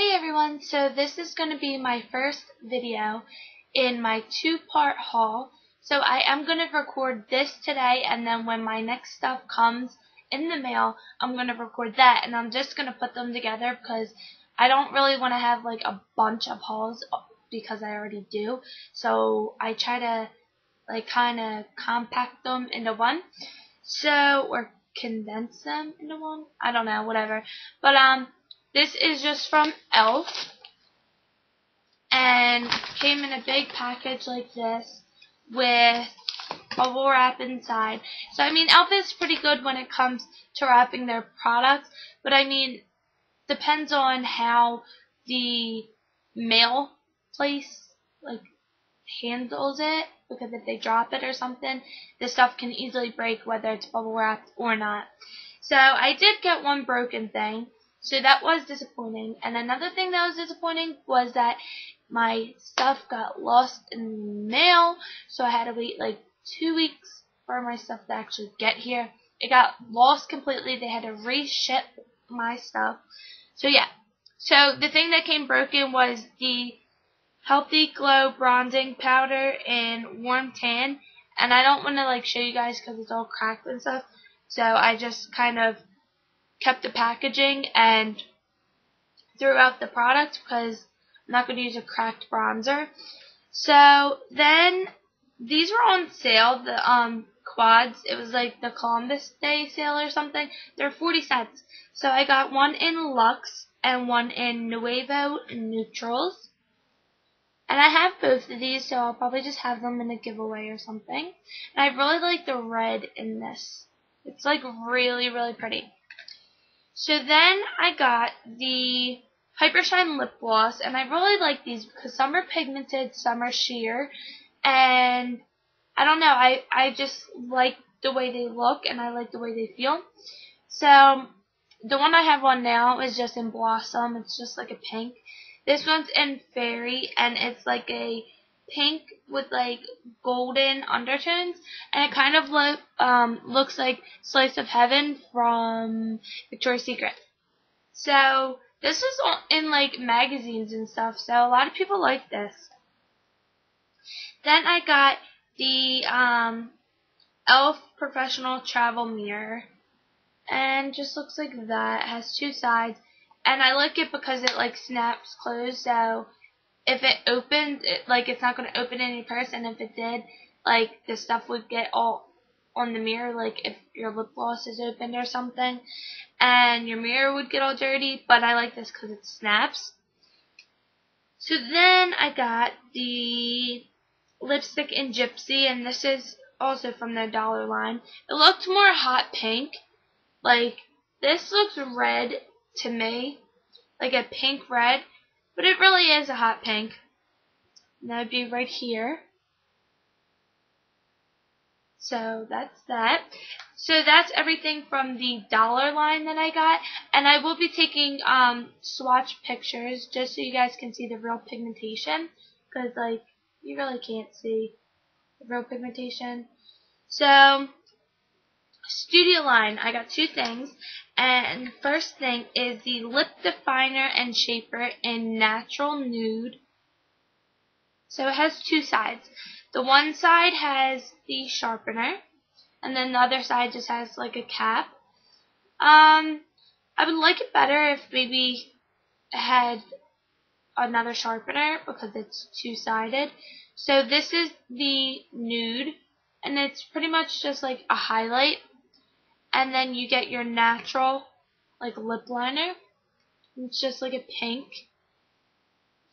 Hey everyone, so this is going to be my first video in my two-part haul. So I am going to record this today and then when my next stuff comes in the mail, I'm going to record that and I'm just going to put them together because I don't really want to have like a bunch of hauls because I already do. So I try to like kind of compact them into one. So, or condense them into one. I don't know, whatever. But um this is just from e.l.f. And came in a big package like this with bubble wrap inside. So, I mean, e.l.f. is pretty good when it comes to wrapping their products. But, I mean, depends on how the mail place, like, handles it. Because if they drop it or something, the stuff can easily break whether it's bubble wrapped or not. So, I did get one broken thing. So that was disappointing. And another thing that was disappointing was that my stuff got lost in the mail, so I had to wait like two weeks for my stuff to actually get here. It got lost completely. They had to reship my stuff. So yeah. So the thing that came broken was the Healthy Glow Bronzing Powder in Warm Tan. And I don't want to like show you guys because it's all cracked and stuff. So I just kind of kept the packaging and threw out the product because I'm not going to use a cracked bronzer. So then these were on sale, the um quads. It was like the Columbus Day sale or something. They're 40 cents. So I got one in Luxe and one in Nuevo Neutrals. And I have both of these, so I'll probably just have them in a giveaway or something. And I really like the red in this. It's like really, really pretty. So then I got the Hypershine Lip Gloss, and I really like these because some are pigmented, some are sheer, and I don't know, I, I just like the way they look, and I like the way they feel. So, the one I have on now is just in Blossom, it's just like a pink. This one's in Fairy, and it's like a pink with like golden undertones, and it kind of look um looks like Slice of Heaven from Victoria's Secret. So this is in like magazines and stuff, so a lot of people like this. Then I got the um Elf Professional Travel Mirror, and just looks like that. It has two sides, and I like it because it like snaps closed, so if it opened, it, like it's not going to open any purse, and if it did, like the stuff would get all on the mirror, like if your lip gloss is opened or something, and your mirror would get all dirty. But I like this because it snaps. So then I got the lipstick in Gypsy, and this is also from their dollar line. It looked more hot pink. Like, this looks red to me. Like a pink red. But it really is a hot pink. And that would be right here. So that's that. So that's everything from the dollar line that I got. And I will be taking um, swatch pictures just so you guys can see the real pigmentation. Because, like, you really can't see the real pigmentation. So, studio line, I got two things. And first thing is the lip definer and shaper in natural nude. So it has two sides. The one side has the sharpener, and then the other side just has like a cap. Um, I would like it better if maybe it had another sharpener because it's two-sided. So this is the nude, and it's pretty much just like a highlight and then you get your natural like lip liner. It's just like a pink.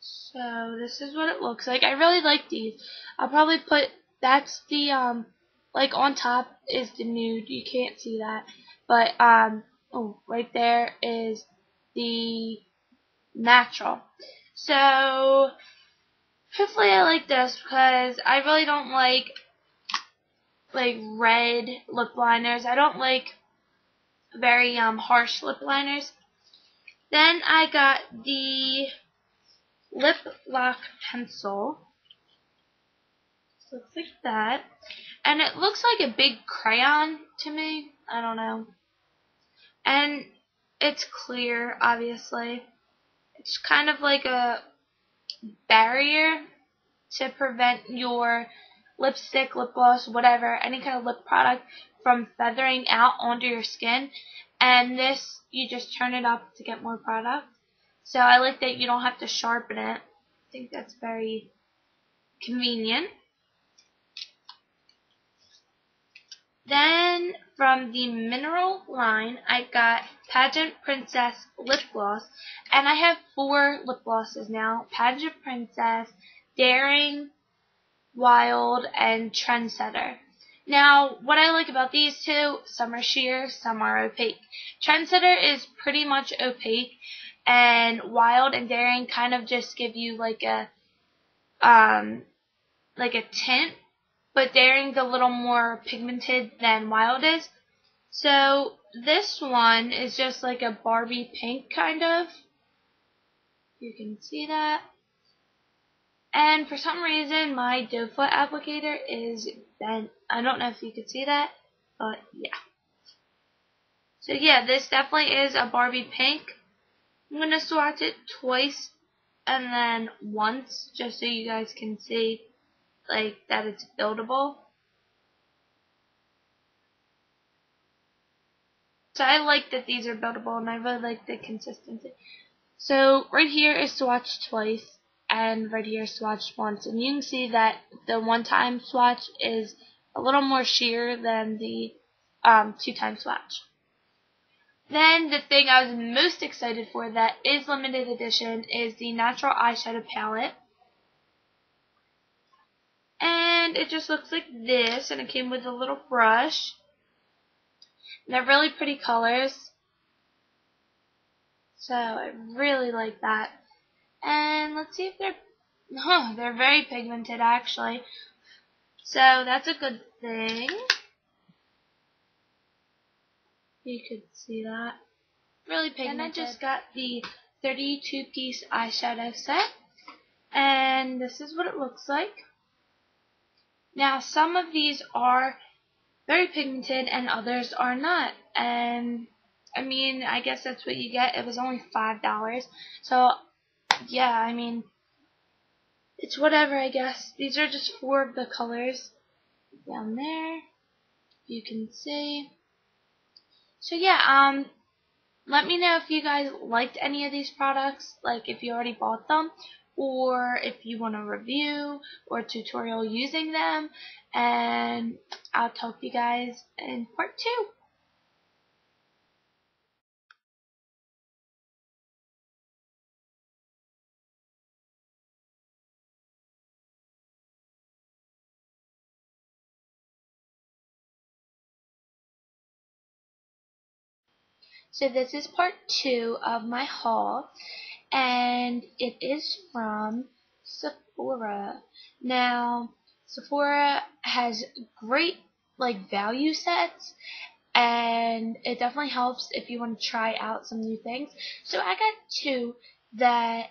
So this is what it looks like. I really like these. I'll probably put that's the um like on top is the nude. You can't see that. But um oh right there is the natural. So hopefully I like this because I really don't like like red lip liners. I don't like very um harsh lip liners. Then I got the lip lock pencil. looks like that. And it looks like a big crayon to me. I don't know. And it's clear, obviously. It's kind of like a barrier to prevent your lipstick, lip gloss, whatever, any kind of lip product from feathering out onto your skin. And this, you just turn it up to get more product. So I like that you don't have to sharpen it. I think that's very convenient. Then from the mineral line, I got Pageant Princess Lip Gloss. And I have four lip glosses now. Pageant Princess, Daring, Wild, and Trendsetter. Now, what I like about these two, some are sheer, some are opaque. Trendsetter is pretty much opaque, and Wild and Daring kind of just give you like a, um, like a tint, but Daring's a little more pigmented than Wild is. So, this one is just like a Barbie pink kind of. You can see that. And for some reason, my doe foot applicator is bent. I don't know if you could see that, but yeah. So yeah, this definitely is a Barbie pink. I'm going to swatch it twice and then once, just so you guys can see like that it's buildable. So I like that these are buildable and I really like the consistency. So right here is swatched twice and right here swatched once. And you can see that the one time swatch is a little more sheer than the um, two time swatch. Then the thing I was most excited for that is limited edition is the natural eyeshadow palette. And it just looks like this and it came with a little brush. And they're really pretty colors. So I really like that. And let's see if they're, oh, they're very pigmented actually. So that's a good thing. You could see that. Really pigmented. And I just got the 32 piece eyeshadow set. And this is what it looks like. Now some of these are very pigmented and others are not. And I mean, I guess that's what you get. It was only $5. So yeah, I mean, it's whatever, I guess. These are just four of the colors down there. You can see. So yeah, um, let me know if you guys liked any of these products, like if you already bought them, or if you want a review or tutorial using them, and I'll talk to you guys in part two. So this is part two of my haul, and it is from Sephora. Now, Sephora has great like value sets, and it definitely helps if you want to try out some new things. So I got two that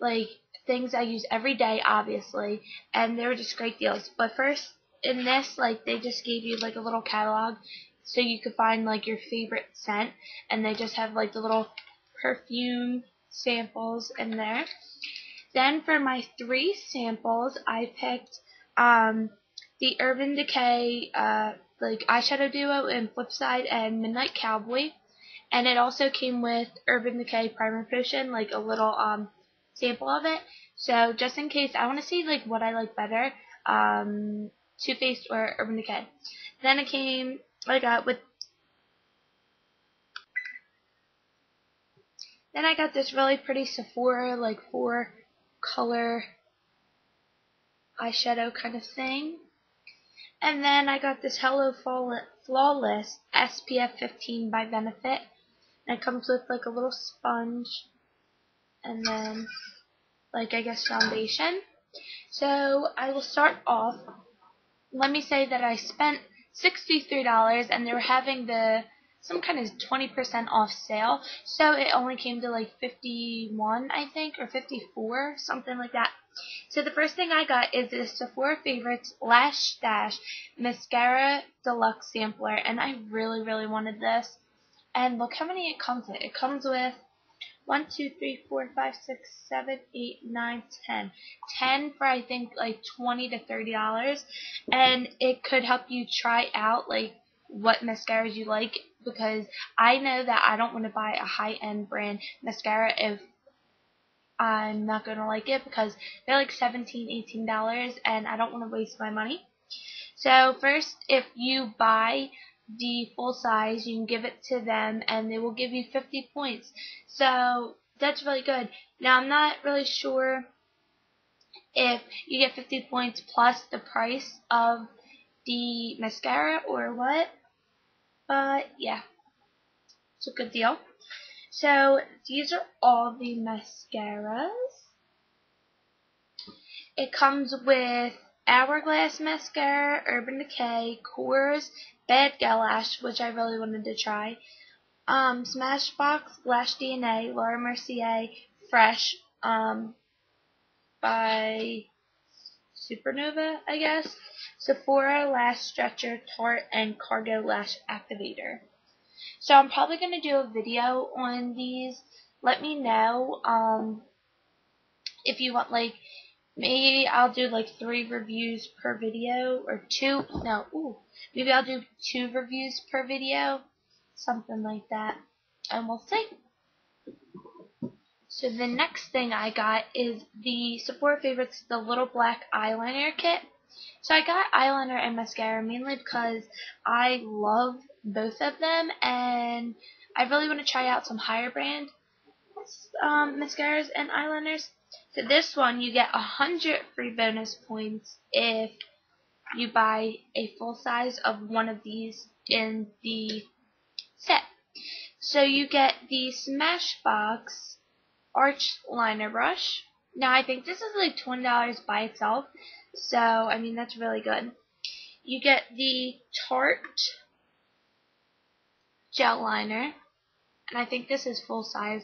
like things I use every day, obviously, and they were just great deals. But first, in this, like they just gave you like a little catalog so you could find like your favorite scent and they just have like the little perfume samples in there. Then for my three samples, I picked um, the Urban Decay uh, like eyeshadow duo in Flipside and Midnight Cowboy. And it also came with Urban Decay Primer Potion, like a little um, sample of it. So just in case, I want to see like what I like better, um, Too Faced or Urban Decay. Then it came I got uh, with then I got this really pretty Sephora like four color eyeshadow kind of thing. And then I got this Hello Flawless SPF 15 by Benefit. And it comes with like a little sponge and then like I guess foundation. So I will start off. Let me say that I spent $63 and they were having the some kind of 20% off sale. So it only came to like 51, I think, or 54, something like that. So the first thing I got is the Sephora Favorites Lash Stash Mascara Deluxe Sampler, and I really, really wanted this. And look how many it comes with. It comes with one, two, three, four, five, six, seven, eight, nine, ten. Ten for I think like twenty to thirty dollars, and it could help you try out like what mascaras you like because I know that I don't want to buy a high end brand mascara if I'm not gonna like it because they're like 17 18 dollars and I don't want to waste my money. So first, if you buy the full size, you can give it to them and they will give you 50 points. So that's really good. Now I'm not really sure if you get 50 points plus the price of the mascara or what. But yeah, it's a good deal. So these are all the mascaras. It comes with Hourglass Mascara, Urban Decay, Korres, BADgal Lash, which I really wanted to try, um, Smashbox, Lash DNA, Laura Mercier, Fresh, um, by Supernova, I guess, Sephora Lash Stretcher, Tarte, and Cargo Lash Activator. So I'm probably going to do a video on these. Let me know um, if you want like maybe I'll do like three reviews per video or two no ooh maybe I'll do two reviews per video something like that and we'll see. So the next thing I got is the Sephora Favorites the little black eyeliner kit. So I got eyeliner and mascara mainly because I love both of them and I really want to try out some higher brand um, mascaras and eyeliners so this one you get a hundred free bonus points if you buy a full size of one of these in the set. So you get the Smashbox Arch Liner Brush. Now I think this is like $20 by itself. So, I mean, that's really good. You get the Tarte Gel Liner. And I think this is full size